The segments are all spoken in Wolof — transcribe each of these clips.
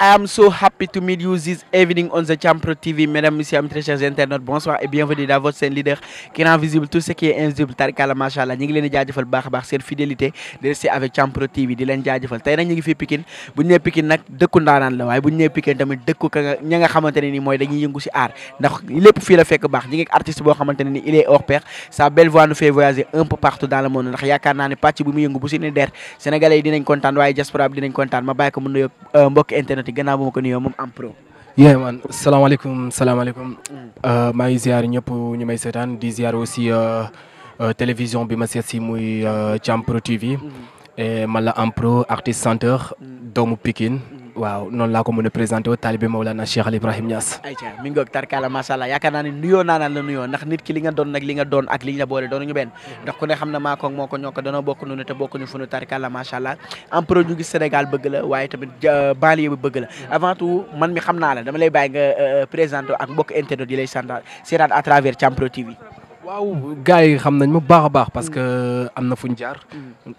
I am so happy to meet you this evening on the Champro TV. Mesdames, Messieurs, mes très chers internautes, bonsoir et bienvenue dans votre chaîne leader qui rend visible tout ce qui est invisible. Tarkala macha allah ñu ngi leen di jaajëfal bu baax a baax seen fidélité de rester avec Champro TV di leen jaajëfal tey nag ñu ngi fii Pikine bu ñu nee Pikine nag dëkku ndaanaan la waaye bu ñu nee Pikine tamit dëkku ka nga ña nga xamante ne ni mooy dañuy yëngu si art ndax lépp fii la fekk baax ñu ngi ak artiste boo xamante ne ni il est hors pair sa belle voix nous fait voyager un peu partout dans le monde ndax yaakaar naa ne pàcc bu mu yëngu bu si ne der sénégalais yi dinañ kontaan waaye diaspora bi dinañ kontaan ma bàyyi ko mu nuyoo euh, mbokk internet yi gannaaw bu ma ko nuyoo moom am pro. yee man salaamaaleykum salaamaaleykum. Mm. Euh, maa ngi ziar ñëpp ñu may seetaan di ziar aussi euh, télévision bi ma seet si muy Thiam Pro TV. Mm-hmm. et man la am pro artiste chanteur mm. doomu Pikine. Mm. waaw noonu laa ko mën a présenté woo taalibe Mawlana Cheikh Al Ibrahim Niass ayca mi ngoog tarkaala macha allah yaakaar naa ne nuyoo naanaan la nuyoo ndax nit ki li nga doon nag li nga doon ak li ñu la boole doon ñu benn ndax ku ne xam na maa ko moo ko ñoo ko danoo bokk noonu te bokkuñu fu ñu tarkalla macha allah empereur ñu gis Sénégal bëgg la waaye tamit banlieue bi bëgg la avant tout man mi xam naa la dama lay bàyyi nga euh, présenté ak mbokk internet yi lay santa seetaan à travers Thiam Pro TV waaw gars yi xam nañ ma baax a baax parce que am na fuñ jaar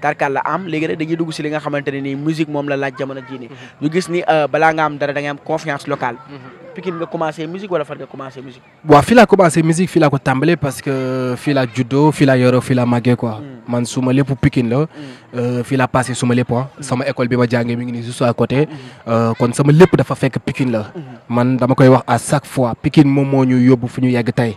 tarkal la am léegi nag dañuy dugg si li nga xamante ne nii musique moom la laaj jamono jii nii ñu gis ni euh, balaa nga am dara da ngay am confiance locale Pikine nga commencé musique wala fan nga commencé musique waaw fii laa commencé musique fii laa ko tàmbalee parce que fii laa juddoo fii laa yoroo fii laa màggee quoi man suma lépp Pikine la euh, fii laa passé suma lépp ah sama école bi ma jàngee mi ngi nii juste à côté euh, kon sama lépp dafa fekk Pikine la man dama koy wax à chaque fois Pikine moom moo ñu yóbbu fu ñu yegg tey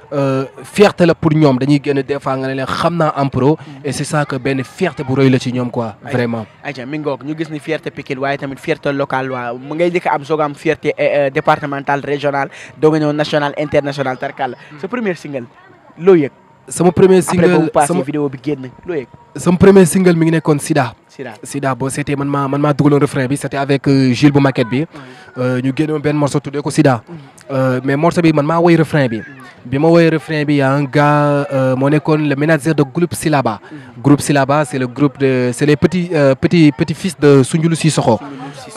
Euh, fierté la pour ñoom dañuy génn des fois nga ne leen xam naa en pro mm. et c'est ça que benn fierté bu rëy la ci ñoom quoi vraiment ayca mi ngoog ñu gis ni fierté Pikine waaye tamit fierté locale waaw mu ngay njëkk am soog am fierté euh, euh, départementale régionale doog a ñëw national international tarkal mm. sa premier single loo yëg sama premier single sama vidéo bi génn loo yëg sama premier single mi ngi nekkoon Sida Sida Sida boo seetee man maa man maa dugaloon refrain bi c'était avec euh, Jules bu maquette bi euh, ñu génnoon benn morceau tuddee ko Sida euh, mais morceau bi man maa woy refrain bi bi ma woy refrain bi y a un gars euh, moo nekkoon le manager de groupe Silaba groupe Silaba c'est le groupe de c'est les petits euh, petits petits fils de Sunjulu Sissoko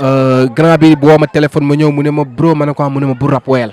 Euh, grand bi boo ma téléphone ma ñëw mu ne ma bro ma ne ko ah, mu ne ma bu rap woyal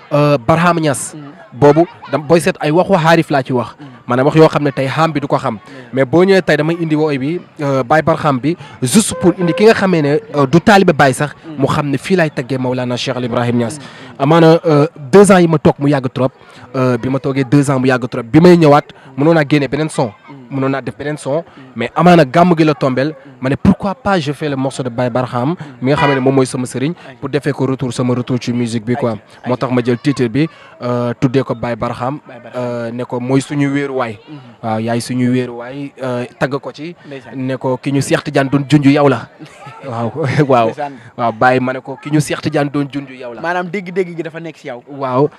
euh, Barham Niass mm. boobu dam booy seet ay waxu xaarif laa ci wax mm. maanaam wax yoo xam ne tey xam bi du ko xam mais boo ñëwee tey damay indi wooy bi euh, Baye Barham bi juste pour indi ki nga xamee ne euh, du taalibe Baye sax mm. mu xam ne fii laay taggee Maulana Cheikh Al Ibrahim Niass amaana deux ans yi ma toog mu yàgg trop bi ma toogee deux ans mu yàgg trop bi may ñëwaat mënoon naa génne beneen son mënoon naa def beneen son mais amaana gàmm gi la tombeel ma ne pourquoi pas je fais le morceau de Baye Barham mi nga xam ne moom mooy sama sëriñ pour defee ko retour sama retour ci musique bi quoi moo tax ma jël titre bi euh, tuddee ko Baye Barham euh, ne ko mooy suñu wéeruwaay mhm. waaw yaay suñu wéeruwaay euh, tagg ko ci ne ko ki ñu Seex Tijaan doon junj yow la waaw waaw waaw Baye ma ne ko ki ñu Seex Tijaan doon junj yow la maanaam dégg-dégg gi dafa nekk si yow waaw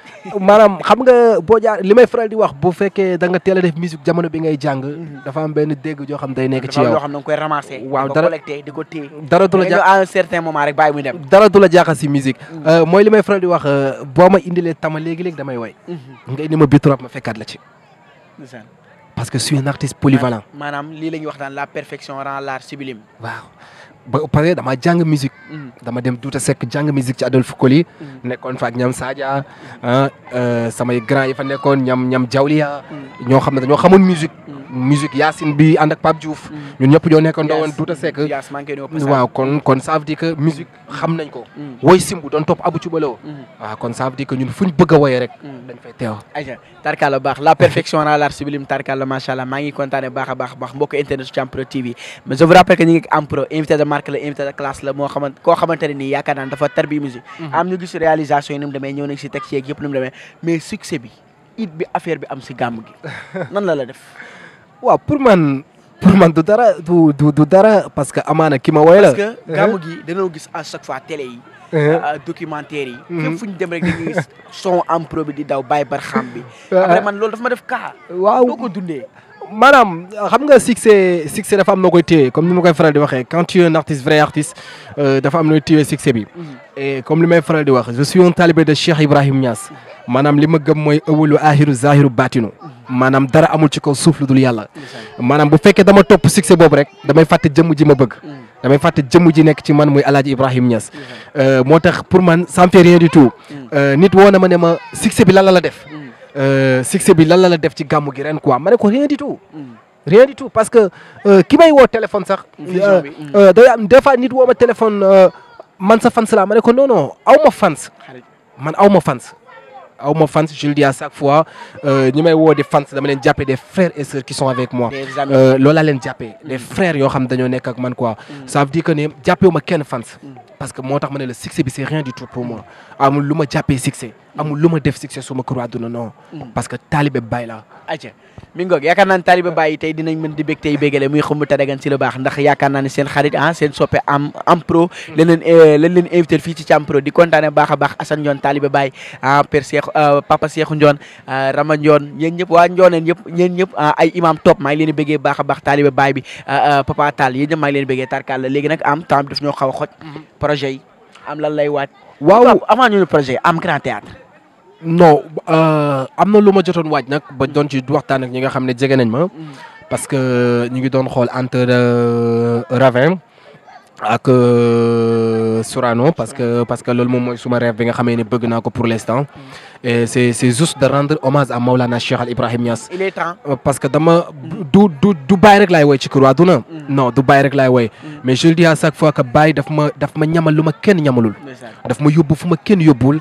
maanaam xam nga boo jaar li may faral di wax bu fekkee da nga teel a def musique jamono bi ngay jàng. Mhm. dafa am benn dégg joo xam day nekk ci yow. xam ne koy ramasser. waaw dara di ko téye. dara du la jaaxal à un certain moment rek bàyyi muy dem. dara du la jaaxal si musique. Mhm. Euh, mooy li may faral di wax euh, boo ma indilee tama léegi léegi damay way. Mhm. nga indi ma bi trop ma fekkaat la ci. parce que je suis un artiste polyvalent. maanaam lii la ñuy wax naan la perfection rend l'art sublime. waaw ba pare dama jàng musique. Mm. dama dem Douta Seck jàng musique ci Adolphe Coly. Mm. nekkoon fa ak ñam Sadia ah, euh, samay grand yi fa nekkoon ñam ñam Jawliya. Mm. ñoo xam ne dañoo xamoon musique. musique Yacine bi ànd ak Pape Diouf. ñun ñëpp ñoo nekkoon doo woon Douta Seck. waaw kon kon ça veut dire que musique xam nañ ko. woy simbu doon topp abu ci baloo. waaw kon ça veut dire que ñun fuñ bëgg a woyee rek. dañ fay teew. tarkala baax la perfection à l'art sublime tarkala macha allah maa ngi kontaane baax a baax baax mbokk internet Thiam Prod TV mais je vous rappelle que ñu ngi am pro invité de marque la invité de classe la moo xamante koo xamante ne nii yaakaar naa dafa tarbi musique mhm. am ñu gis réalisation yi ni mu demee ñëw nañ si teg ci yeeg yëpp ni mu demee mais succès bi it bi affaire bi am si gàmm gi nan la la def waaw pour man pour man du dara du du du dara parce que amaana ki ma woy la. parce que gàmmu gi dañoo gis à chaque fois télé yi. Euh, documentaire yi. fépp fu ñu dem rek dañuy gis son am pro bi di daw bàyyi barxam bi. après man loolu dafa ma def kaa. waaw doo ko dundee. maanaam xam nga succès succès dafa am noo koy téye comme ni ma koy faral di waxee quand tu es un artiste vrai artiste euh, dafa am nooy téye succès bi. Mhm. et comme li may faral di wax je suis un talibé de Cheikh Ibrahim Niass maanaam li ma gëm mooy ëwalu ahiru zahiru batinu. maanaam dara amul ci kaw suuf lu dul yàlla maanaam bu fekkee dama topp succès boobu rek damay fàtte jëmm ji ma bëgg damay fàtte jëmm ji nekk ci man muy alaaji Ibrahim Niass euh, moo tax pour man ça me fait rien du tout euh, nit woo na ma ne ma succès bi lan la la def euh, succès bi lan la la def ci gàmmu gi ren quoi ma ne ko rien du tout rien du tout parce que euh, ki may woo téléphone sax Vision euh, bi, mm. euh, day am des fois nit woo ma téléphone euh, man sa fans laa ma ne ko non non aw ma fans man aw ma fans aw ma fans je le dis à chaque fois euh, ñi may woo di fans dama leen jàppee des frères et sœurs qui sont avec moi. Euh, loolu laa leen jàppee des frères yoo xam dañoo nekk ak man quoi. Mm. ça veut dire que ne jàppee ma kenn fans. Mm. parce que moo tax ma ne la succès bi c'est rien du tout pour moi amul lu ma jàppee succès amul lu ma def succès su ma kër àdduna non. Mm. parce que taalibe Baay la mi ngoog yaakaar naa ne taaliba bàyyi tey dinañ mën di bég tey bégale muy xumb tadagan si lu baax ndax yaakaar naa ne seen xarit ah seen soppe am am pro lañ leen eh, lañ leen invité fii ci Thiam Pro di kontaane baax a baax Assane Ndione taaliba bàyyi ah père Cheikh ah, papa Cheikh Ndione ah, Rama Ndione yéen ñëpp waa Ndioneen yëpp yéen ñëpp ah, ay imam top maa ngi leen di bégee baax a baax taaliba bàyyi bi ah, ah, papa Tall yéen ñëpp maa ngi leen di bégee tarkal la léegi nag am temps bi daf ñoo xaw a xoj projet yi am lan lay waaj waaw avant ñu ne projet yi am grand théâtre non euh, am na lu ma jotoon waaj nag ba doon ci waxtaan ak ñi nga xam ne jege nañ ma. Mm. parce que euh, ñu ngi doon xool entre euh, Ravin ak Sorano parce que parce que loolu moom mooy suma rêve bi nga xamee ne bëgg naa ko pour l'instant. Mm. et c'est c'est juste de rendre hommage à Maulana Cheikh Al Ibrahim Niass. il est temps parce que dama du du du bàyyi rek laay woy ci kër àdduna. Mm. non du bàyyi rek laay woy. mais je le dis à chaque fois que bàyyi daf ma daf ma ñamal lu ma kenn ñamalul. daf ma yóbbu fu ma kenn yóbbul.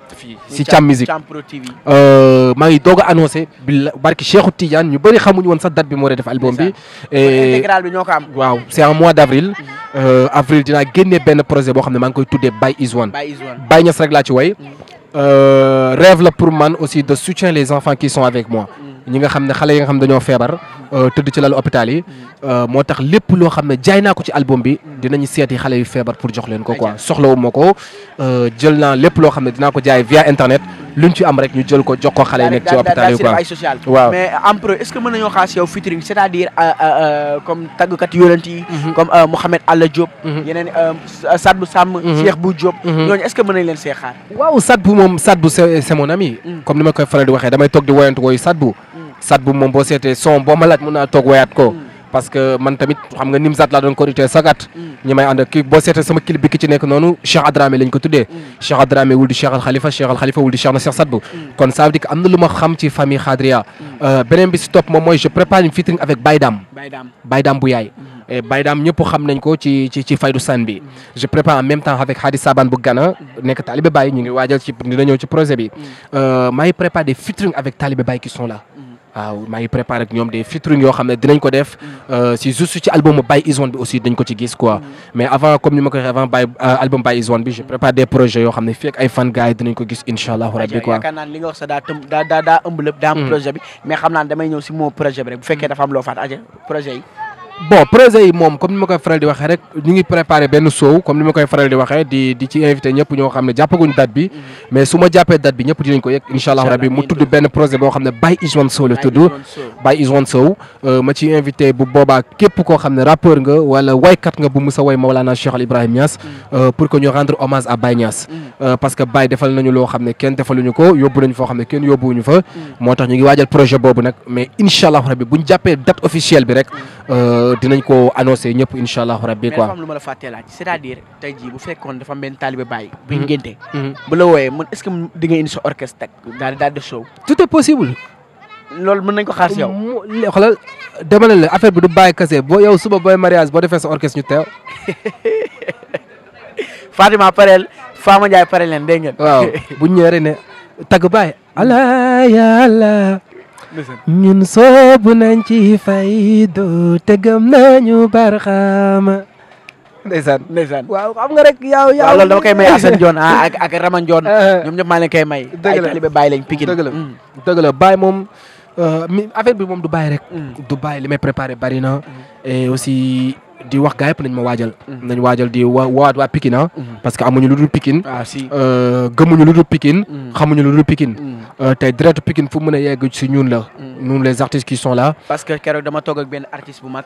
si Thiam Musique euh, maa ngi doog a annoncé bi barki Cheikhou Tidiane ñu bëri xamuñu woon sax date bi moo def album bi. intégral bi ñoo ko am. waaw c'est en mois d'avril. Mhm. Euh, avril dinaa génnee benn projet boo xam ne maa ngi koy tuddee Baye Is One. Baye Is One Baye Niass rek laa ci way. Mhm. Euh, rêve la pour man aussi de soutien les enfants qui sont avec moi. Mhm. ñi nga xam ne xale yi nga xam ne dañoo feebar euh, tëdd ci lalu hôpital yi euh, moo tax lépp loo xam ne jaay naa ko ci album bi dinañu seeti xale yu feebar pour jox leen ko quoi soxlawu ma ko Euh, jël naa lépp loo xam ne dinaa ko jaay via internet luñ ci am rek ñu jël ko jox ko xale yi nekk ci hôpital yi quoi ay social waaw mais Empereur est-ce que mën nañoo xaas yow featuring c'est-à-dire euh, euh, comme tàggkat yonent yi mhm. comme Mouhamed Alla Diop mhm. yeneen Sadbou Samb mhm. Cheikh Bou Diop ñooñu est-ce que mën nañ leen see xaar waaw Sadbou moom Sadbou c'est mon ami mm. comme ni ma koy faral di waxee damay toog di woyantu wooyu Sadbou mm. Sadbou moom boo seetee son boo ma laaj mën naa toog woyaat ko mm. parce que man tamit xam nga Nimzat laa doon korité sagat mm. ñi may ànd kii boo seetee sama clip bi ki ci nekk noonu Cheikh Adramé lañ ko tuddee mm. Cheikh Adramé wul di Cheikh Al Khalifa Cheikh Al Khalifa wul di Cheikh na Cheikh Sadbu mm. kon ça veut dire am na lu ma xam ci famille Khadria euh, beneen bi si topp moom mooy je prépare une featuring avec Baydam Baydam bu yaay Eh, Baye Dame ñëpp xam nañ ko ci ci ci faydu san bi je prépare en même temps avec Hadi Saban bu Ghana nekk Talibé Baye ñu ngi waajal ci dina ñëw ci projet bi euh, maa ngi préparé des featuring avec Talibé Baye qui sont là waaw maa ngi préparé ak ñoom des featuring yoo xam ne dinañ ko def euh, si juste ci album Baye Is One bi aussi dañ ko ci gis quoi mais avant comme ni ma ko waxee avant Baye euh, album Baye Is One bi je prépare des projets yoo xam ne fii ak ay fan gars yi dinañ ko gis incha allah rabbi quoi yaakaar naa ne li nga wax sa daa tëm daa daa daa ëmb lépp daa am projet bi mais xam naa ne damay ñëw si moo projet bi rek bu fekkee dafa am loo faat aja projet yi. bon projet yi moom comme ni ma koy faral di waxee rek ñu ngi préparé benn show comme ni ma koy faral di waxee di di ci invité ñëpp ñoo xam ne jàppaguñ date bi mhm. mais su ma jàppee date bi ñëpp dinañ ko yëg incha allah rabi mu tudd benn projet boo xam ne Baye Ousmane Sow la tudd Baye Ousmane Sow euh, ma ci invité bu boobaa képp koo xam ne rappeur nga wala waykat nga bu musa way Maolana Cheikh Al Ibrahima Niass mhm. Euh, pour que ñu rendre hommage à Baye Niass. Mm. Euh, parce que Baye defal nañu loo xam ne kenn defaluñu ko yóbbu nañu foo xam ne kenn yóbbuwuñu fa. Mm. moo tax ñu ngi waajal projet boobu nag mais incha allahu rabbi bu ñu jàppee date officielle bi rek mm. euh, dinañ ko annoncé ñëpp incha allahu rabbi quoi. mais am lu ma la fàttee laaj c'est-à-dire tey jii bu fekkoon dafa am benn taalibe Baye. bu ñu mm-hmm. ngénte. Mm-hmm. bu la wooyee man est-ce que di nga indi sa orchestre teg daal daal def show. tout est possible. loolu mën nañ ko xaar si yow. xoolal dama ne la affaire bi du bàyyi kase boo yow suba booy mariage boo defee sa orchestre ñu teew. Fatima pareel Fama Ndiaye pareel leen dégg ngeen. waaw bu ñu ñëwee rek ne tagg baay. ala yàlla. ñun soobu nañ ci faydu te gëm nañu barxaama. ndeysaan ndeysaan waaw xam nga rek yow yow loolu dama koy may Assane Dione ah, ak ak Raman Dione eh. ñoom ñëpp maa leen koy may ay talibé bàyyi lañ Pikine dëgg la mm. dëgg la bàyyi moom euh, mi affaire bi moom du bàyyi rek mm. du bàyyi li may préparé bari na mm. et aussi di wax gaa yëpp nañ ma waajal nañ waajal di wa waat waa Pikine ah. parce que amuñu lu dul Pikine ah, euh, gëmuñu lu dul Pikine xamuñu lu dul Pikine euh, tey direct Pikine fu mën a yegg si ñun la ñun les artistes qui sont là parce que keroog dama toog ak benn artiste bu mag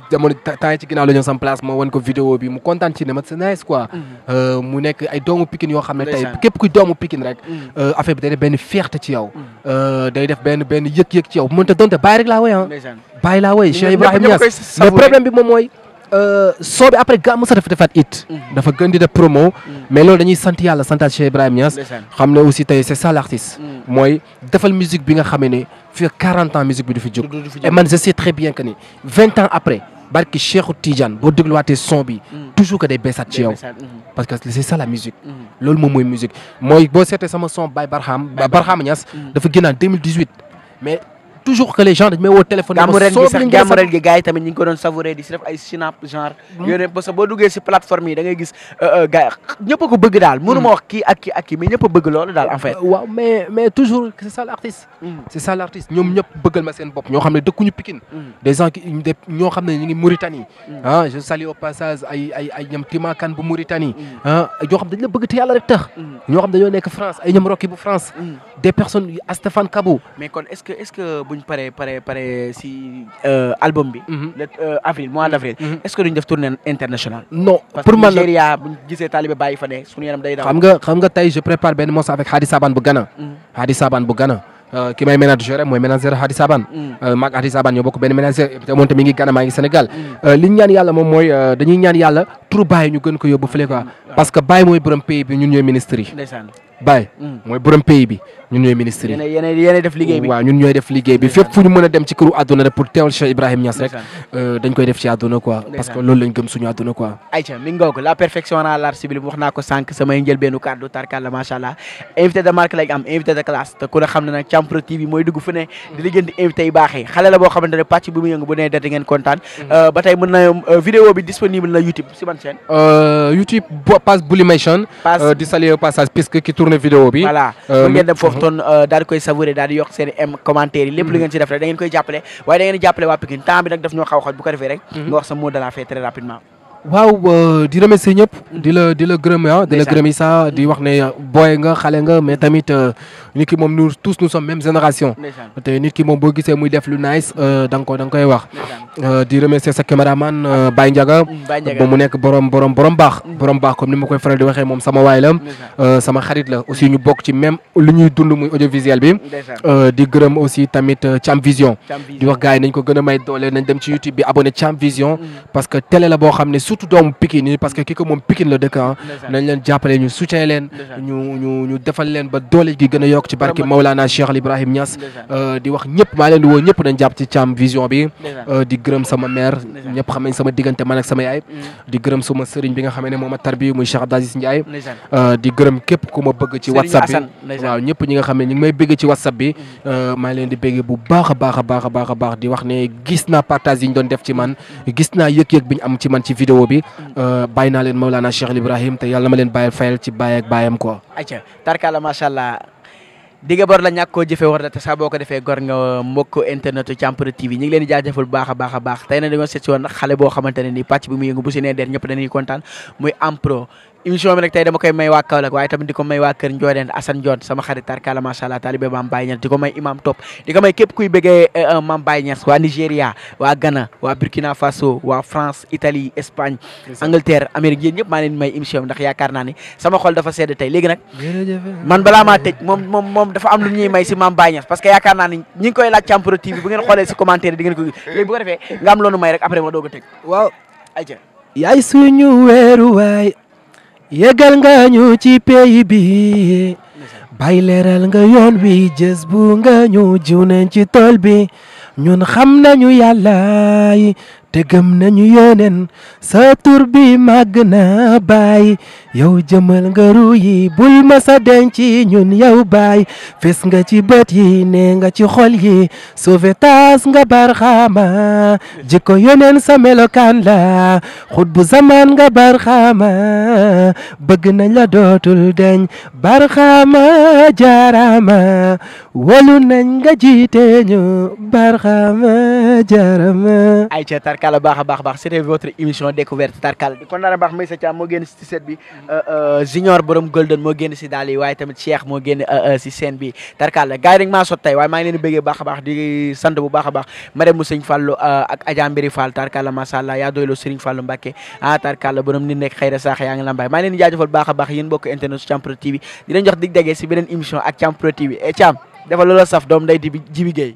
jamono temps ci ginnaaw la ñëw sama place ma wan ko vidéo bi mu kontaan ci ne ma c'est nice quoi. Mhm. Euh, mu nekk ay doomu Pikine yoo xam ne tey képp kuy doomu Pikine rek. Mhm. Euh, affaire bi day def benn fierté ci yow. Mhm. Euh, day def benn benn yëg-yëg ci yow bu mënta donte bàyyi rek laa woy ah. bàyyi laa woy Cheikh Ibrahima Niass mais problème bi moom mooy. soo bi après gàmmu sa dafa defaat it. dafa gën di def promo. mais loolu dañuy sant yàlla santaat Cheikh Ibrahima Niass. xam ne aussi tey c'est ça l'artiste mooy. defal musique bi nga xamee ne fii 40 ans musique bi du fi jóg. et man je sais très bien que ni 20 ans après barki Cheikhou Tidiane boo dégluwaatee son bi. Mm. toujours que day beesaat ci yow. Mm-hmm. parce que c'est ça la musique. Mm-hmm. loolu moom mooy musique mooy boo seetee sama son Baye Barham. Baye Barham Niass mm-hmm. dafa génn en 2018 mais. toujours que les gens dañu may woo téléphone. gàmmu ren gi sax gàmmu ren gi gars yi tamit ñu ngi ko doon savouré di si def ay synap genre. Mm-hmm. yooyu parce que boo duggee si plateforme yi da ngay gis euh, euh, gars yi ñëpp a ko bëgg daal. mënu ma mm-hmm. wax kii ak kii ak kii mais ñëpp a bëgg loolu daal en fait. Euh, waaw mais mais toujours c' est ça l' artiste. Mm-hmm. c' est ça l' artiste ñoom ñëpp bëggal ma seen bopp ñoo xam ne dëkkuñu Pikine. des gens qui des ñoo xam ne ñu ngi Mauritanie. ah je salue au passage ay ay ay ñoom Timakan bu Mauritanie. ah ñoo xam dañ la bëgg te yàlla rek tax. ñoo xam dañoo nekk France ay ñoom Rocky bu France. des personnes à Stéphane Kabou. mais kon est-ce que est-ce que buñ paré paré paré si euh, album bi. Mhm. le euh, avril mois d'avril. Mhm. est-ce que duñ def tournée internationale. non pour man Nigeria buñ gisé talibé bayi fa né suñu yaram day daw. xam nga xam nga tay je prépare ben morceau avec Hadi Saban bu Ghana. Mhm. Hadi Saban bu Ghana. Euh, ki may manager mooy manager Hadi Saban mm. euh, maag Hadi Saban ñoo bokk benn manager te moom tamit mi ngi Ghana maa ngi Sénégal mm. euh, li ñu ñaan yàlla moom mooy dañuy ñaan yàlla turu Baye ñu gën ko yóbbu fële quoi mm. parce que Baye mooy borom pays bi ñun ñooy ministre yi baay hmm. mooy borom pays bi ñun ñooy ministre yi yéen def liggéey bi waaw ñun ñooy def liggéey bi hmm. fépp fu ñu mën a dem ci këru àdduna rek pour teewal Cheikh Ibrahim Niass rek euh, dañ koy def ci àdduna quoi parce que loolu lañ gëm suñu àdduna quoi ayca mi ngoog la perfection à l'art civil wax naa ko sànq samay njëlbeenu kàddu tarkal la macha allah invité de marque lañ am invité de classe te ku ne xam ne nag Thiampro TV mooy dugg fu ne di liggéeyante invité yi baax yi xale la boo xamante ne pàcc bu mu yëngu bu nee dati ngeen kontaan hmm. euh, ba tey mën na euh, vidéo bi disponible na YouTube si ban chaîne. Euh, YouTube Pass Bulimation. Pass euh, di saluer au passage puisque qui tourne vidéo bi. voilà euh, mën ngeen dem foofu toon daal di koy savourer daal di yokk seen i commentaire yi lépp lu ngeen ci def rek da ngeen koy jàppale waaye da ngeen di jàppale waa Pikine temps bi nag daf ñoo xaw a xoj bu ko defee rek. Mhm. nga wax sa mot de la fin très rapidement. waaw euh, di remercier ñëpp di la di la gërëm ah di la gërëm Issa di wax ne booy nga xale nga mais tamit euh, nit ki moom nous tous nous sommes même génération. te nit ki moom boo gisee muy def lu nice euh, da nga ko da nga koy wax. Euh, di remercier sa caméraman euh, Baye Ndiaga. Mm, ba mu nekk borom borom borom baax. Mm. borom baax comme ni ma koy faral di waxee moom sama waay la. sama xarit la aussi ñu bokk ci même lu ñuy dund muy audiovisuel bi. di gërëm aussi tamit Thiam Vision. di wax gars yi nañ ko gën a may doole nañ dem ci YouTube bi abonné Thiam Vision. Mm. parce que télé la boo xam ne surtout doomu Pikine yi parce que ki ko moom Pikine la dëkk ah nañ leen jàppale ñu soutien leen ñu ñu ñu defal leen ba doole gi gën a yokk ci barki Maulana Cheikh Al Ibrahim Niass euh, di wax ñëpp maa leen di woo ñëpp nañ jàpp ci Thiam Vision bi euh, di gërëm sama mère ñëpp xam nañ sama diggante man ak sama yaay mm. di gërëm suma sëriñ bi nga xam ne moom a tarbi muy Cheikh Abdou Aziz Ndiaye euh, di gërëm képp ku ma bëgg ci WhatsApp bi waaw ñëpp ñi nga xam ne ñu ngi may bëgg ci WhatsApp bi mm. Euh, maa ngi leen di béggee bu baax a baax a baax a baax a baax di wax ne gis naa partage yi ñu doon def ci man gis naa yëg-yëg bi ñu am ci man ci vidéo bi euh, bàyyi naa leen Maulana Cheikh Ibrahim te yàlla ma leen bàyyil fayal ci bàyyi ak bàyyam quoi. ayca tarkala macha allah digga bor la ñàkk koo jëfee war la te saa boo ko defee gor nga mbokk internet u Thiamprod TV ñu ngi leen di jaajëfal bu baax a baax a baax tey na dañoo seet si woon xale boo xamante ne nii pàcc bi mu yëngu bu si nee der ñëpp dañuy kontaan muy Ampro émission bi nag tey dama koy may waa Kaolack waaye tamit di ko may waa kër Ndiodène Assane Ndione sama xarit tarkala macha allah talibé Mame Baye Niass di ko may imam Top di ko may képp kuy bëggee eh, eh, Mame Baye Niass waa Nigéria waa Ghana waa Burkina Faso waa France Italie Espagne Angleterre Amérique yéen ñëpp maa leen may émission bi ndax yaakaar naa ni sama xol dafa sedd tey léegi nag man balaa maa tëj moom moom moom dafa am lu ñuy may si Mame Baye Niass parce que yaakaar naa ni ñi ngi koy laaj Thiampro TV bu ngeen xoolee si commentaire yi di ngeen ko gis léegi bu ko defee nga am loonu may rek après ma doog a tëj waaw ayca yaay suñu weeruwaay yëgal nga ñu ci pey bi bay leeral nga yoon wi jës bu nga ñu jiw nañ ci tool bi ñun xam nañu yàlla yi te gëm nañu yóneen sa tur bi màgg na baay yow jëmal nga ru yi bul ma sa denc ñun yow baay fes nga ci bët yi ne nga ci xol yi sauvetas nga barxaama jikko yoneen sa melokaan la xut bu zamaan nga barxaama bëgg nañ la dootul deñ barxaama jaaraama walu nañ nga jiite ñu barxama jarama ay ca tarkala baax a baax baax c'était votre émission découverte tarkala di kon dara baax Maysa Thiam moo génn si set bi euh, euh, junior borom golden moo génn si daal yi waaye tamit Cheikh moo génn euh, si scène bi tarkala gars yi dañ maa sot tey waaye maa ngi leen di bëggee baax a baax di sant bu baax a baax madame Sëñ Fallou ak Adja Mbiri Fall tarkala masha Allah yaa doyloo Serigne Fallou Mbacké ah tarkala borom nit nekk xëy na saax yaa ngi lambaay maa ngi leen di jaajëfal baax a baax yéen mbokk internet su Thiam Prod TV di leen jox dig daje si beneen émission ak Thiam Pro TV et Thiam dafa loola saf doom nday di bi Jibi Gueye